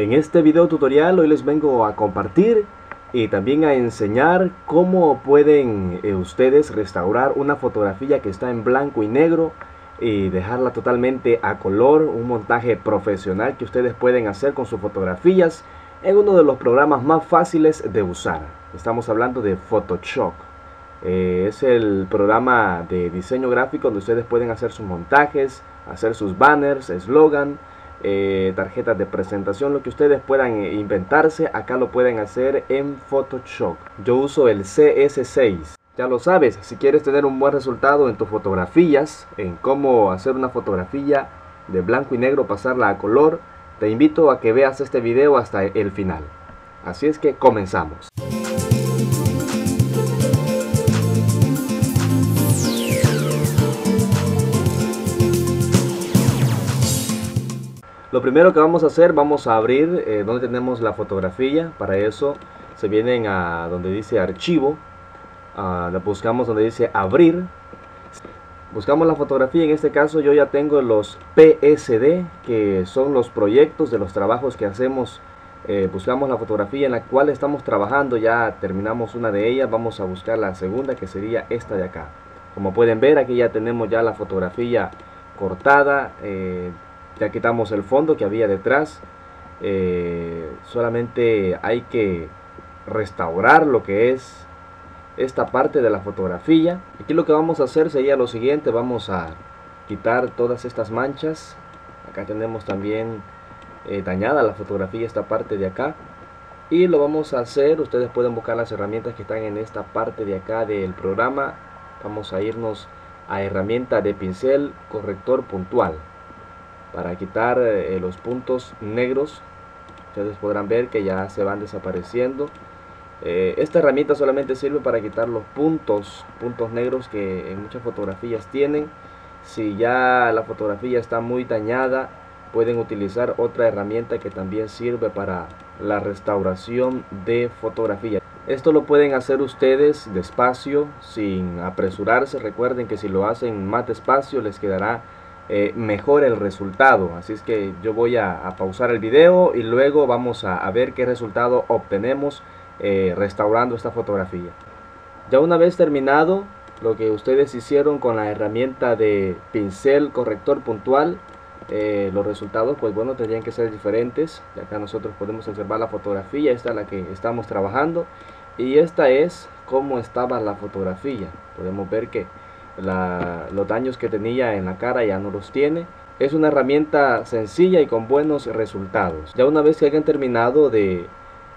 En este video tutorial hoy les vengo a compartir y también a enseñar cómo pueden eh, ustedes restaurar una fotografía que está en blanco y negro y dejarla totalmente a color, un montaje profesional que ustedes pueden hacer con sus fotografías en uno de los programas más fáciles de usar. Estamos hablando de Photoshop. Eh, es el programa de diseño gráfico donde ustedes pueden hacer sus montajes, hacer sus banners, eslogan, eh, tarjetas de presentación, lo que ustedes puedan eh, inventarse, acá lo pueden hacer en Photoshop. Yo uso el CS6. Ya lo sabes, si quieres tener un buen resultado en tus fotografías, en cómo hacer una fotografía de blanco y negro, pasarla a color, te invito a que veas este video hasta el final. Así es que comenzamos. Lo primero que vamos a hacer, vamos a abrir eh, donde tenemos la fotografía. Para eso se vienen a donde dice archivo. Uh, buscamos donde dice abrir. Buscamos la fotografía. En este caso yo ya tengo los PSD, que son los proyectos de los trabajos que hacemos. Eh, buscamos la fotografía en la cual estamos trabajando. Ya terminamos una de ellas. Vamos a buscar la segunda, que sería esta de acá. Como pueden ver, aquí ya tenemos ya la fotografía cortada. Eh, ya quitamos el fondo que había detrás. Eh, solamente hay que restaurar lo que es esta parte de la fotografía. Aquí lo que vamos a hacer sería lo siguiente. Vamos a quitar todas estas manchas. Acá tenemos también eh, dañada la fotografía esta parte de acá. Y lo vamos a hacer ustedes pueden buscar las herramientas que están en esta parte de acá del programa. Vamos a irnos a herramienta de pincel corrector puntual para quitar eh, los puntos negros ustedes podrán ver que ya se van desapareciendo. Eh, esta herramienta solamente sirve para quitar los puntos puntos negros que en muchas fotografías tienen. Si ya la fotografía está muy dañada pueden utilizar otra herramienta que también sirve para la restauración de fotografía. Esto lo pueden hacer ustedes despacio sin apresurarse. Recuerden que si lo hacen más despacio les quedará eh, mejor el resultado. Así es que yo voy a, pausar el video y luego vamos a, ver qué resultado obtenemos eh, restaurando esta fotografía. Ya una vez terminado lo que ustedes hicieron con la herramienta de pincel corrector puntual, eh, los resultados pues bueno tendrían que ser diferentes. Y acá nosotros podemos observar la fotografía, esta es la que estamos trabajando y esta es cómo estaba la fotografía. Podemos ver que los daños que tenía en la cara ya no los tiene. Es una herramienta sencilla y con buenos resultados. Ya una vez que hayan terminado de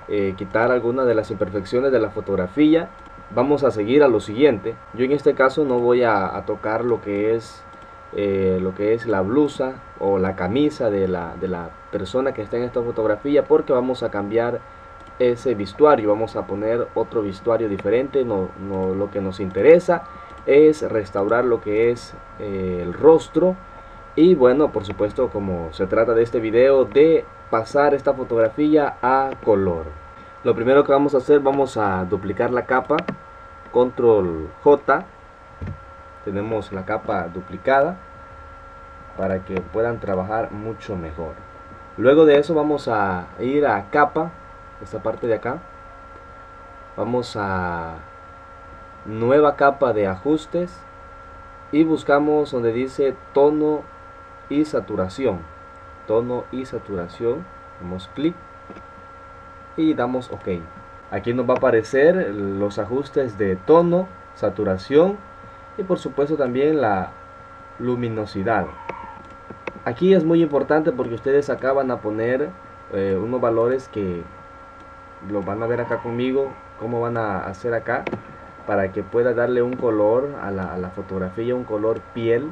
eh, quitar algunas de las imperfecciones de la fotografía, vamos a seguir a lo siguiente. Yo en este caso no voy a, tocar lo que es eh, lo que es la blusa o la camisa de la, de la persona que está en esta fotografía porque vamos a cambiar ese vestuario vamos a poner otro vestuario diferente no, no lo que nos interesa es restaurar lo que es eh, el rostro. Y bueno por supuesto como se trata de este video de pasar esta fotografía a color. Lo primero que vamos a hacer vamos a duplicar la capa. Control J. Tenemos la capa duplicada para que puedan trabajar mucho mejor. Luego de eso vamos a ir a capa esta parte de acá. Vamos a nueva capa de ajustes y buscamos donde dice tono y saturación. Tono y saturación damos clic y damos ok. Aquí nos va a aparecer los ajustes de tono saturación y por supuesto también la luminosidad. Aquí es muy importante porque ustedes acaban a poner eh, unos valores que lo van a ver acá conmigo cómo van a hacer acá para que pueda darle un color a la, fotografía, un color piel.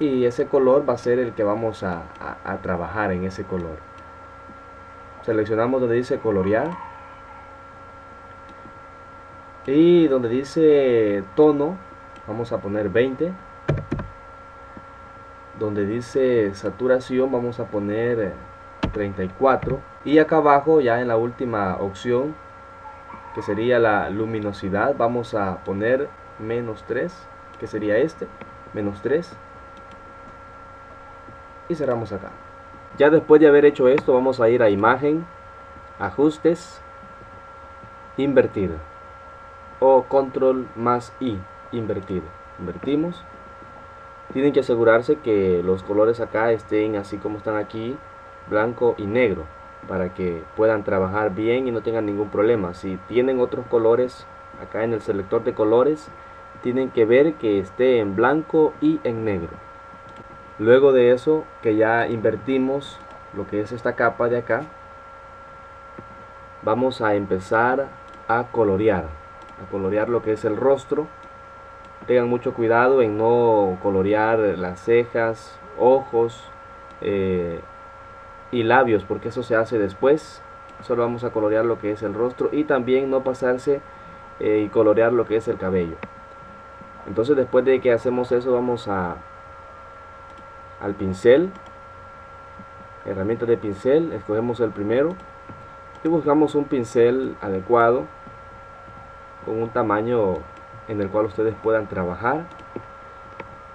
Y ese color va a ser el que vamos a, trabajar en ese color. Seleccionamos donde dice colorear. Y donde dice tono vamos a poner 20 donde dice saturación vamos a poner 34 y acá abajo ya en la última opción que sería la luminosidad, vamos a poner menos 3, que sería este, menos 3. Y cerramos acá. Ya después de haber hecho esto, vamos a ir a imagen, ajustes, invertir o control más i, invertir. Invertimos. Tienen que asegurarse que los colores acá estén así como están aquí, blanco y negro, para que puedan trabajar bien y no tengan ningún problema. Si tienen otros colores acá en el selector de colores, tienen que ver que esté en blanco y en negro. Luego de eso, que ya invertimos lo que es esta capa de acá, vamos a empezar a colorear, a colorear lo que es el rostro. Tengan mucho cuidado en no colorear las cejas, ojos eh, y labios, porque eso se hace después. Solo vamos a colorear lo que es el rostro y también no pasarse eh, y colorear lo que es el cabello. Entonces después de que hacemos eso vamos a al pincel, herramienta de pincel, escogemos el primero y buscamos un pincel adecuado con un tamaño en el cual ustedes puedan trabajar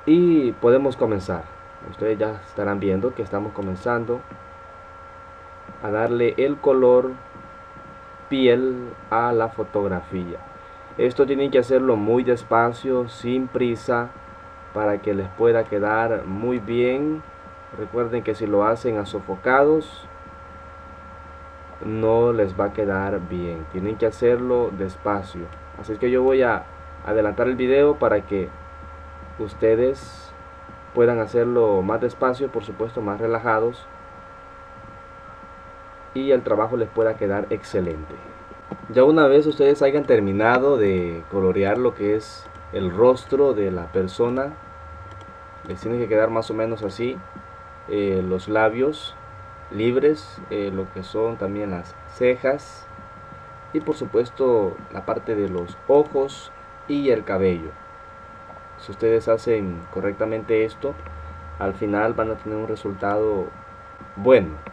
y podemos comenzar. Ustedes ya estarán viendo que estamos comenzando a darle el color piel a la fotografía. Esto tienen que hacerlo muy despacio, sin prisa, para que les pueda quedar muy bien. Recuerden que si lo hacen a sofocados, no les va a quedar bien. Tienen que hacerlo despacio. Así que yo voy a adelantar el video para que ustedes puedan hacerlo más despacio, por supuesto más relajados. Y el trabajo les pueda quedar excelente. Ya una vez ustedes hayan terminado de colorear lo que es el rostro de la persona, les tiene que quedar más o menos así. Eh, los labios libres, eh, lo que son también las cejas y por supuesto la parte de los ojos y el cabello. Si ustedes hacen correctamente esto, al final van a tener un resultado bueno.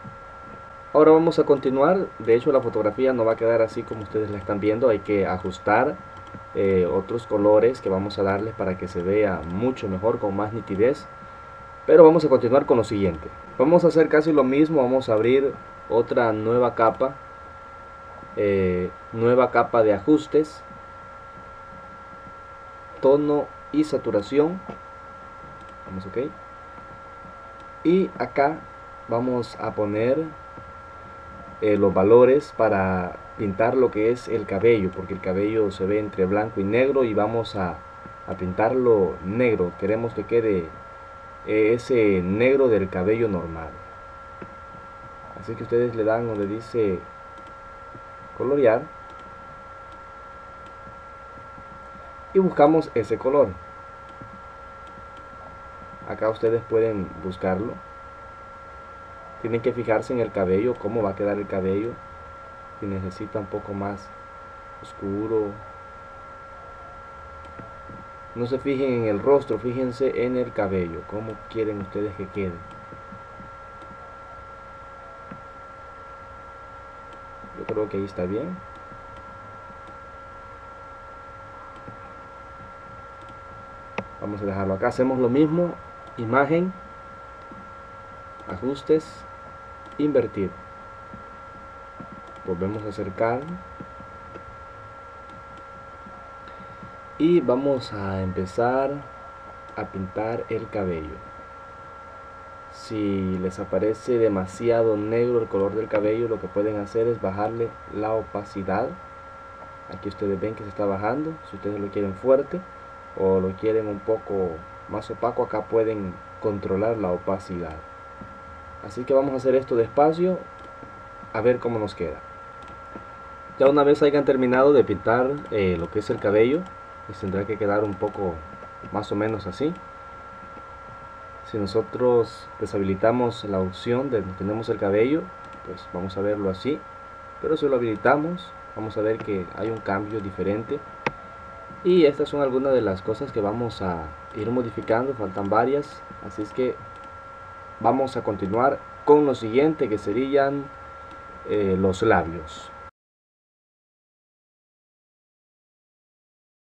Ahora vamos a continuar, de hecho la fotografía no va a quedar así como ustedes la están viendo, hay que ajustar eh, otros colores que vamos a darles para que se vea mucho mejor, con más nitidez. Pero vamos a continuar con lo siguiente. Vamos a hacer casi lo mismo, vamos a abrir otra nueva capa, eh, nueva capa de ajustes, tono y saturación. Vamos ok. Y acá vamos a poner eh, los valores para pintar lo que es el cabello, porque el cabello se ve entre blanco y negro y vamos a, a pintarlo negro. Queremos que quede eh, ese negro del cabello normal. Así que ustedes le dan donde dice colorear y buscamos ese color. Acá ustedes pueden buscarlo tienen que fijarse en el cabello, cómo va a quedar el cabello. Si necesita un poco más oscuro. No se fijen en el rostro, fíjense en el cabello, cómo quieren ustedes que quede. Yo creo que ahí está bien. Vamos a dejarlo acá. Hacemos lo mismo. Imagen. Ajustes invertir. Volvemos a acercar y vamos a empezar a pintar el cabello. Si les aparece demasiado negro el color del cabello lo que pueden hacer es bajarle la opacidad. Aquí ustedes ven que se está bajando. Si ustedes lo quieren fuerte o lo quieren un poco más opaco acá pueden controlar la opacidad Así que vamos a hacer esto despacio, a ver cómo nos queda. Ya una vez hayan terminado de pintar eh, lo que es el cabello, les tendrá que quedar un poco más o menos así. Si nosotros deshabilitamos la opción de tenemos el cabello, pues vamos a verlo así. Pero si lo habilitamos, vamos a ver que hay un cambio diferente. Y estas son algunas de las cosas que vamos a ir modificando, faltan varias. Así es que vamos a continuar con lo siguiente que serían eh, los labios